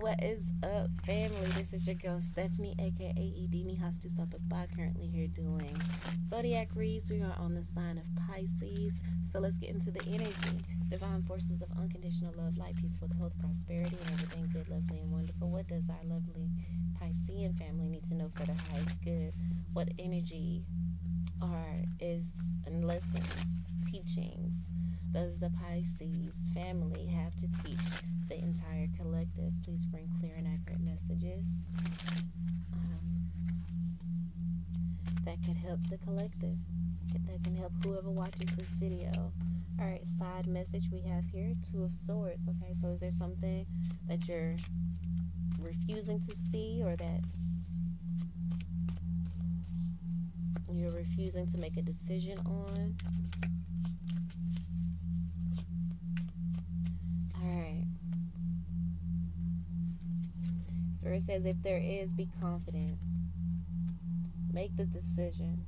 what is up, family? This is your girl Stephanie, aka Edini Hastu Sapakba, currently here doing zodiac reads. We are on the sign of Pisces, so let's get into the energy. Divine forces of unconditional love, light, peaceful health, prosperity, and everything good, lovely, and wonderful. What does our lovely Piscean family need to know for the highest good? What energy are is and lessons, teachings? does the Pisces family have to teach the entire collective? Please bring clear and accurate messages um, that could help the collective, that can help whoever watches this video. All right, side message we have here Two of Swords. Okay, so is there something that you're refusing to see or that you're refusing to make a decision on? where it says, if there is, be confident. Make the decision.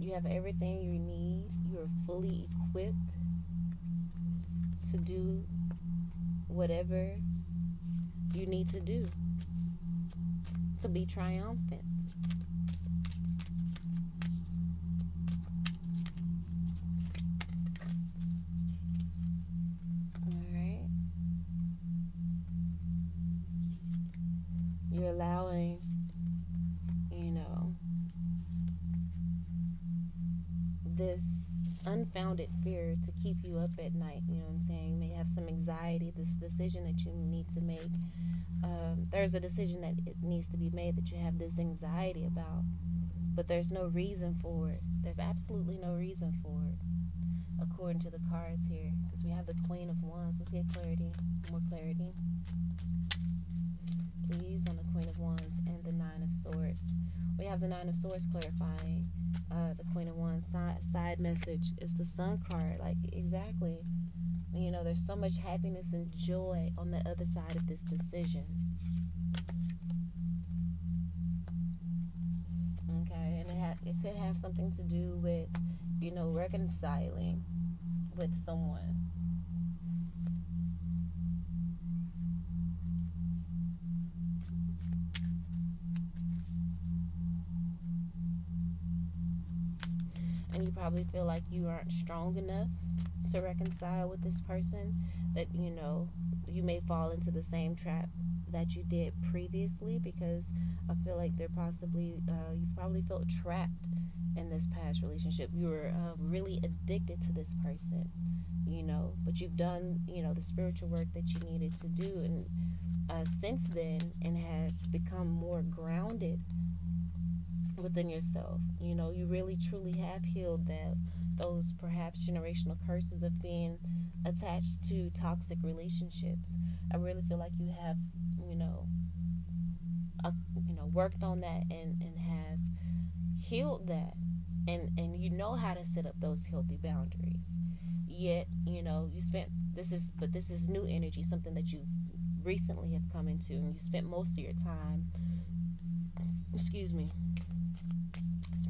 You have everything you need. You are fully equipped to do whatever you need to do to be triumphant. All right. You're allowing, you know, this unfounded fear to keep you up at night. You know what I'm saying? You may have some anxiety, this decision that you need to make. Uh, Um, there's a decision that it needs to be made that you have this anxiety about, but there's no reason for it. There's absolutely no reason for it, according to the cards here, because we have the Queen of Wands. Let's get clarity, more clarity. Please, on the Queen of Wands and the Nine of Swords. We have the Nine of Swords clarifying uh, the Queen of Wands side, side message. It's the Sun card. Like, exactly. You know, there's so much happiness and joy on the other side of this decision. Okay, and it, ha- it could have something to do with, you know, reconciling with someone and you probably feel like you aren't strong enough to reconcile with this person that you know you may fall into the same trap that you did previously because I feel like they're possibly uh, you probably felt trapped in this past relationship. You were uh, really addicted to this person, you know, but you've done you know the spiritual work that you needed to do, and uh, since then, and have become more grounded within yourself. You know, you really truly have healed that those perhaps generational curses of being attached to toxic relationships. I really feel like you have, you know, a, you know, worked on that and and have healed that. And and you know how to set up those healthy boundaries. Yet, you know, you spent this is but this is new energy, something that you recently have come into and you spent most of your time excuse me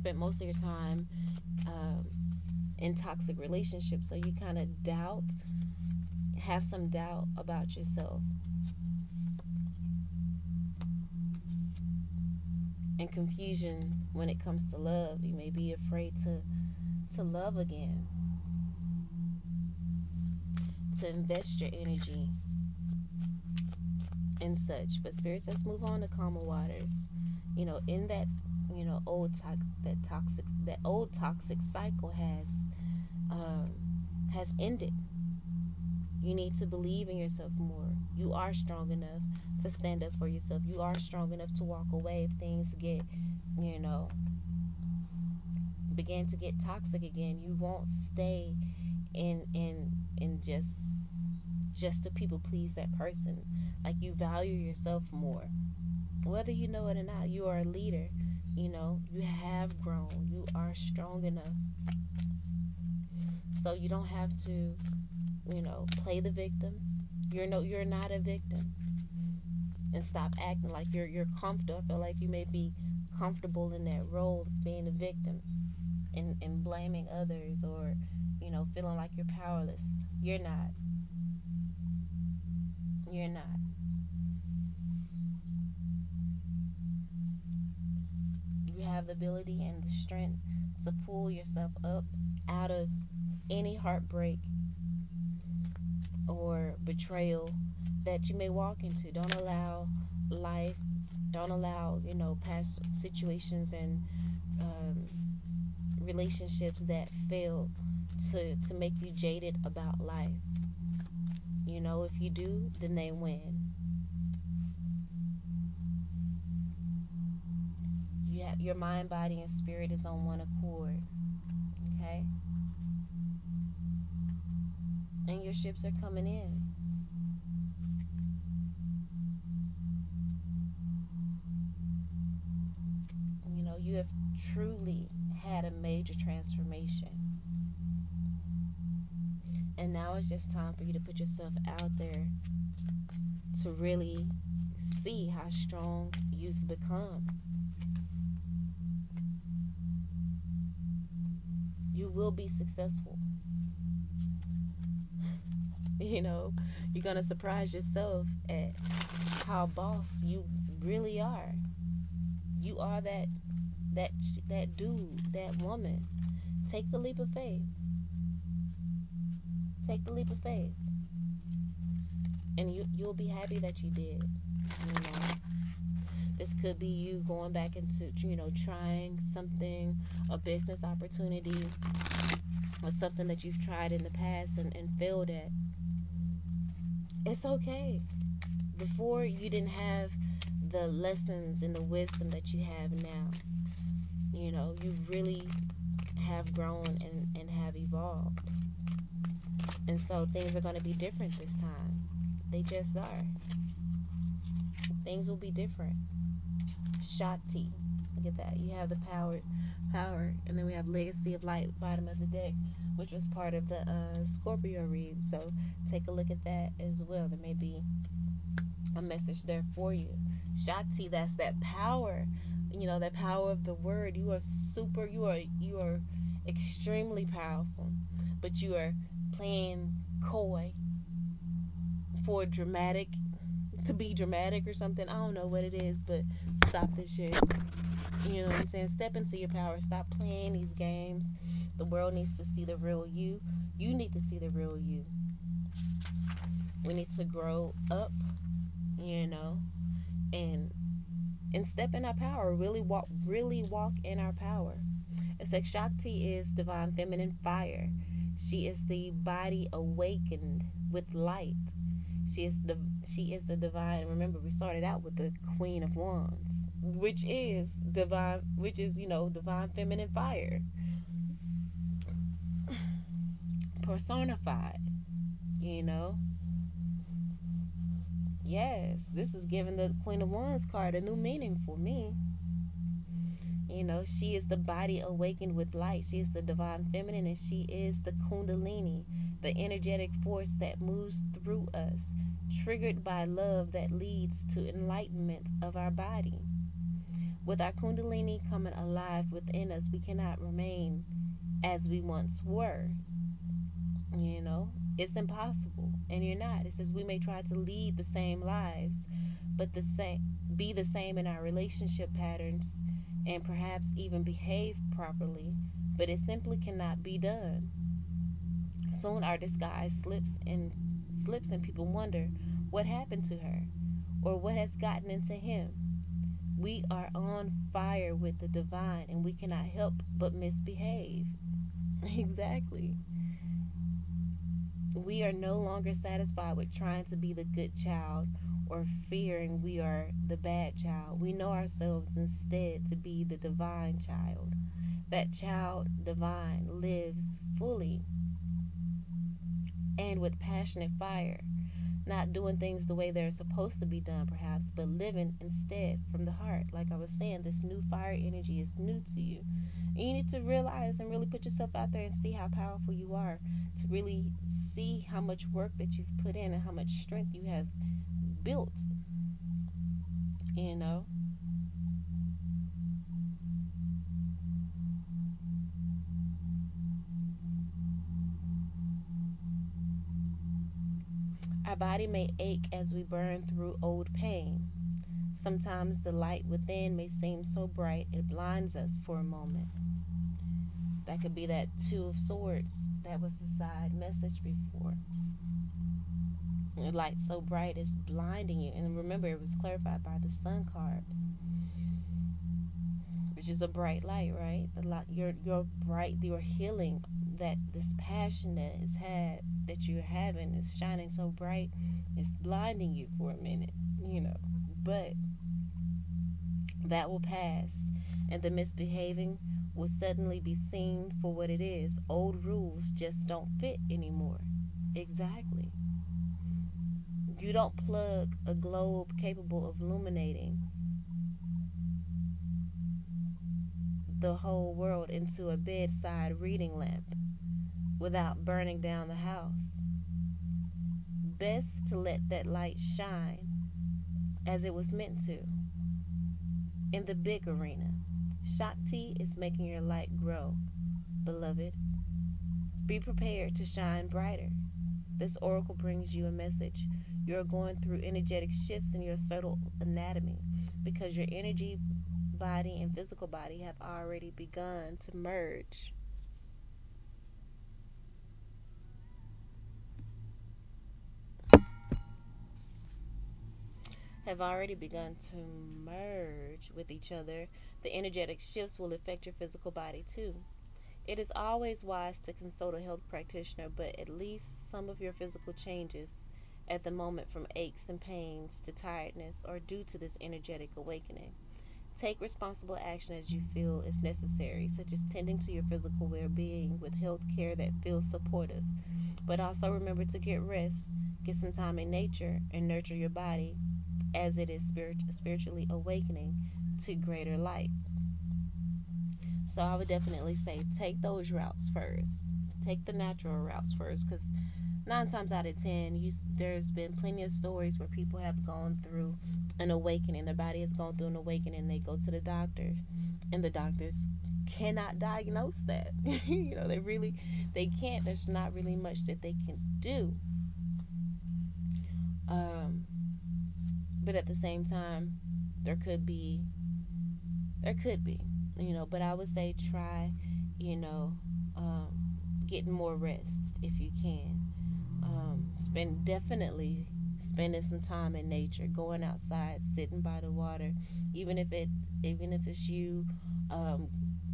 spent most of your time um, in toxic relationships. So you kind of doubt, have some doubt about yourself. And confusion when it comes to love. You may be afraid to to love again. To invest your energy in such. But Spirit says move on to calmer waters. You know, in that you know old to- that toxic that old toxic cycle has um, has ended. You need to believe in yourself more. You are strong enough to stand up for yourself. You are strong enough to walk away if things get you know begin to get toxic again. You won't stay in in in just just to people please that person. Like you value yourself more. Whether you know it or not you are a leader you know, you have grown. You are strong enough. So you don't have to, you know, play the victim. You're no you're not a victim. And stop acting like you're you're comfortable. I feel like you may be comfortable in that role of being a victim and, and blaming others or, you know, feeling like you're powerless. You're not. You're not. And the strength to pull yourself up out of any heartbreak or betrayal that you may walk into. Don't allow life, don't allow, you know, past situations and um, relationships that fail to, to make you jaded about life. You know, if you do, then they win. You have, your mind, body, and spirit is on one accord. Okay? And your ships are coming in. You know, you have truly had a major transformation. And now it's just time for you to put yourself out there to really see how strong you've become. You will be successful. You know, you're going to surprise yourself at how boss you really are. You are that that that dude, that woman. Take the leap of faith. Take the leap of faith. And you you'll be happy that you did. You know. This could be you going back into, you know, trying something, a business opportunity, or something that you've tried in the past and, and failed at. It's okay. Before you didn't have the lessons and the wisdom that you have now. You know, you really have grown and, and have evolved. And so things are going to be different this time. They just are. Things will be different. Shakti. Look at that. You have the power, power, and then we have Legacy of Light, bottom of the deck, which was part of the uh, Scorpio read. So take a look at that as well. There may be a message there for you. Shakti, that's that power. You know, that power of the word. You are super. You are you are extremely powerful, but you are playing coy for dramatic to be dramatic or something. I don't know what it is, but stop this shit. You know what I'm saying? Step into your power. Stop playing these games. The world needs to see the real you. You need to see the real you. We need to grow up, you know, and and step in our power. Really walk really walk in our power. It's like Shakti is divine feminine fire. She is the body awakened with light. She is the she is the divine. Remember, we started out with the Queen of Wands, which is divine, which is you know divine feminine fire personified. You know. Yes, this is giving the Queen of Wands card a new meaning for me. You know, she is the body awakened with light. She is the divine feminine, and she is the Kundalini, the energetic force that moves through us, triggered by love that leads to enlightenment of our body. With our Kundalini coming alive within us, we cannot remain as we once were. You know, it's impossible, and you're not. It says we may try to lead the same lives, but the same be the same in our relationship patterns and perhaps even behave properly, but it simply cannot be done. Soon our disguise slips and slips and people wonder what happened to her or what has gotten into him. We are on fire with the divine and we cannot help but misbehave. exactly. We are no longer satisfied with trying to be the good child or fearing we are the bad child. We know ourselves instead to be the divine child. That child divine lives fully and with passionate fire, not doing things the way they're supposed to be done, perhaps, but living instead from the heart. Like I was saying, this new fire energy is new to you. And you need to realize and really put yourself out there and see how powerful you are to really see how much work that you've put in and how much strength you have built. You know? Body may ache as we burn through old pain. Sometimes the light within may seem so bright it blinds us for a moment. That could be that Two of Swords that was the side message before. The light so bright it's blinding you. And remember, it was clarified by the Sun card, which is a bright light, right? The light, your your bright, your healing, that this passion that is had that you're having is shining so bright, it's blinding you for a minute, you know. But that will pass, and the misbehaving will suddenly be seen for what it is. Old rules just don't fit anymore. Exactly. You don't plug a globe capable of illuminating the whole world into a bedside reading lamp without burning down the house. Best to let that light shine as it was meant to. In the big arena, Shakti is making your light grow, beloved. Be prepared to shine brighter. This oracle brings you a message you're going through energetic shifts in your subtle anatomy because your energy body and physical body have already begun to merge. Have already begun to merge with each other. The energetic shifts will affect your physical body too. It is always wise to consult a health practitioner, but at least some of your physical changes at the moment from aches and pains to tiredness are due to this energetic awakening. Take responsible action as you feel is necessary, such as tending to your physical well being with health care that feels supportive. But also remember to get rest, get some time in nature, and nurture your body as it is spirit- spiritually awakening to greater light. So I would definitely say take those routes first. Take the natural routes first because nine times out of ten, you, there's been plenty of stories where people have gone through an awakening. Their body has gone through an awakening. They go to the doctor, and the doctors cannot diagnose that. you know, they really they can't. There's not really much that they can do. Um, but at the same time, there could be there could be, you know. But I would say try, you know, um, getting more rest if you can. Um, spend definitely spending some time in nature, going outside, sitting by the water, even if it even if it's you um,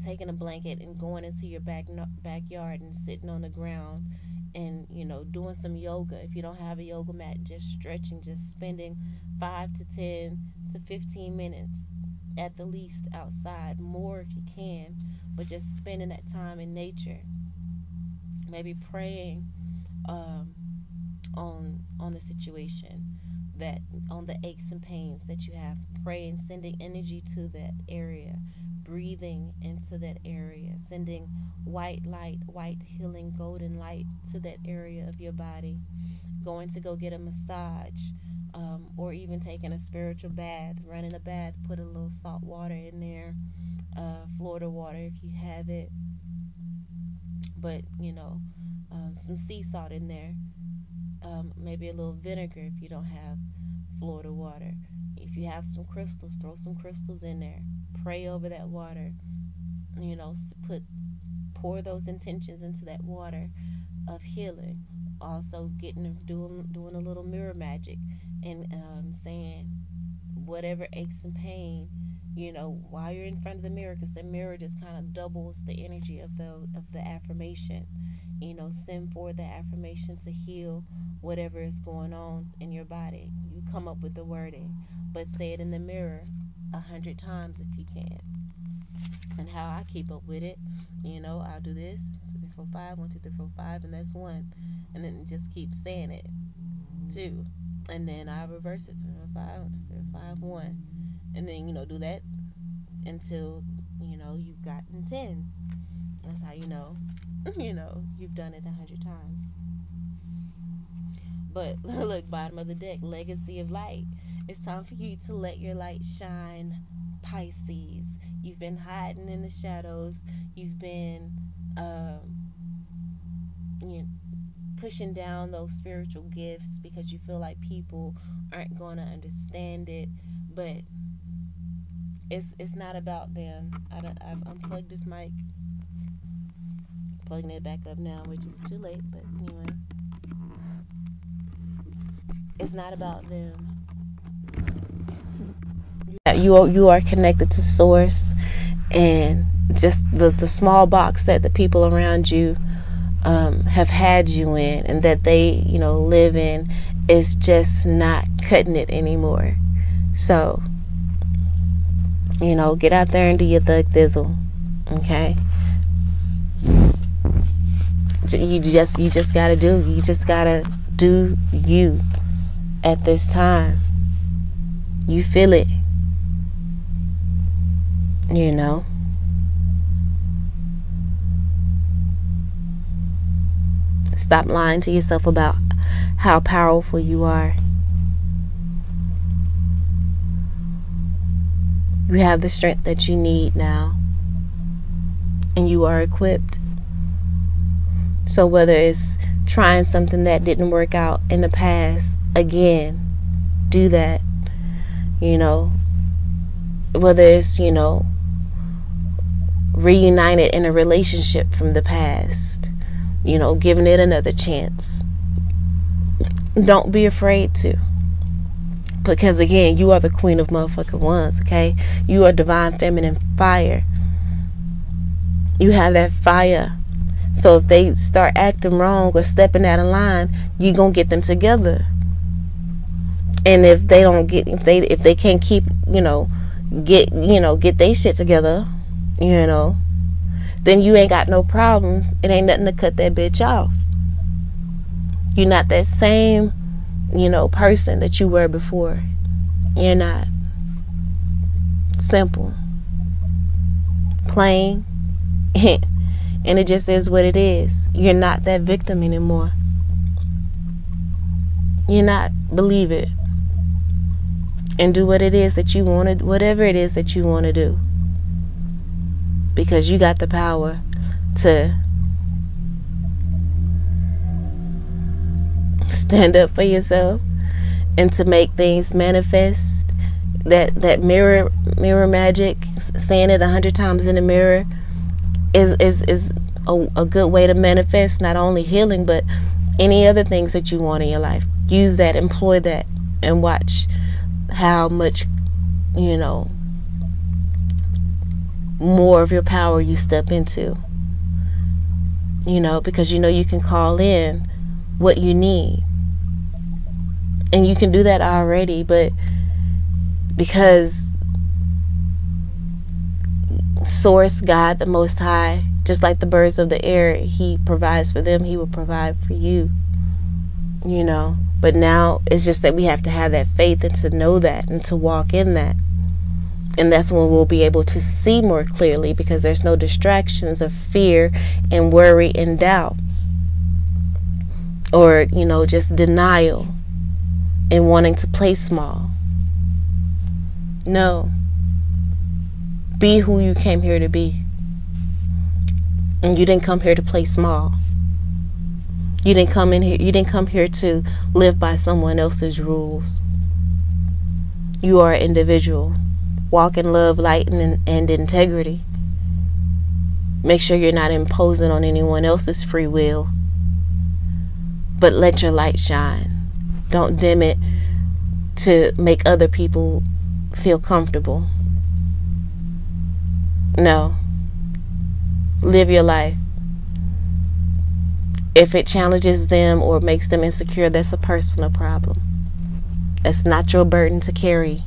taking a blanket and going into your back backyard and sitting on the ground and you know doing some yoga. If you don't have a yoga mat just stretching just spending 5 to 10 to 15 minutes at the least outside more if you can but just spending that time in nature maybe praying um, on on the situation that on the aches and pains that you have praying sending energy to that area breathing into that area sending white light white healing golden light to that area of your body going to go get a massage um, or even taking a spiritual bath running a bath put a little salt water in there uh, florida water if you have it but you know um, some sea salt in there um, maybe a little vinegar if you don't have Florida water. If you have some crystals, throw some crystals in there. Pray over that water. You know, put pour those intentions into that water of healing. Also, getting doing doing a little mirror magic and um, saying whatever aches and pain you know while you're in front of the mirror because the mirror just kind of doubles the energy of the of the affirmation. You know send forward the affirmation to heal whatever is going on in your body. You come up with the wording but say it in the mirror a hundred times if you can. And how i keep up with it you know i'll do this two three four five one two three four five and that's one. And then just keep saying it two. And then i reverse it three four five one two three five one and then you know do that until you know you've gotten 10 that's how you know you know you've done it a hundred times. But look bottom of the deck legacy of light. It's time for you to let your light shine pisces. You've been hiding in the shadows. You've been um, you know, pushing down those spiritual gifts because you feel like people aren't going to understand it. But it's it's not about them. I have unplugged this mic, plugging it back up now, which is too late. But anyway, it's not about them. You are, you are connected to source, and just the the small box that the people around you um, have had you in, and that they you know live in, is just not cutting it anymore. So you know, get out there and do your thug thizzle. Okay. You just you just gotta do. You just gotta do you at this time. You feel it. You know. Stop lying to yourself about how powerful you are. You have the strength that you need now, and you are equipped. So, whether it's trying something that didn't work out in the past, again, do that. You know, whether it's, you know, reunited in a relationship from the past, you know, giving it another chance. Don't be afraid to. Because again, you are the queen of motherfucking Wands, okay? You are divine feminine fire. You have that fire. So if they start acting wrong or stepping out of line, you gonna get them together. And if they don't get if they if they can't keep, you know, get you know, get their shit together, you know, then you ain't got no problems. It ain't nothing to cut that bitch off. You're not that same you know, person that you were before. You're not. Simple. Plain. and it just is what it is. You're not that victim anymore. You're not. Believe it. And do what it is that you want to, whatever it is that you want to do. Because you got the power to stand up for yourself and to make things manifest. That that mirror mirror magic saying it a hundred times in the mirror is is is a, a good way to manifest not only healing but any other things that you want in your life. Use that employ that and watch how much you know more of your power you step into. You know because you know you can call in what you need and you can do that already but because source god the most high just like the birds of the air he provides for them he will provide for you you know? But now it's just that we have to have that faith and to know that and to walk in that. And that's when we'll be able to see more clearly because there's no distractions of fear and worry and doubt or you know just denial and wanting to play small. No. Be who you came here to be. And you didn't come here to play small. You didn't come in here you didn't come here to live by someone else's rules. You are an individual. Walk in love, light, and, and integrity. Make sure you're not imposing on anyone else's free will. But let your light shine. Don't dim it to make other people feel comfortable. No. Live your life. If it challenges them or makes them insecure, that's a personal problem. That's not your burden to carry.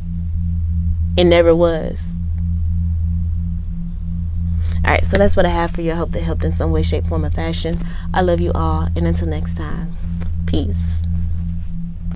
It never was. All right, so that's what I have for you. I hope that helped in some way, shape, form, or fashion. I love you all, and until next time, peace.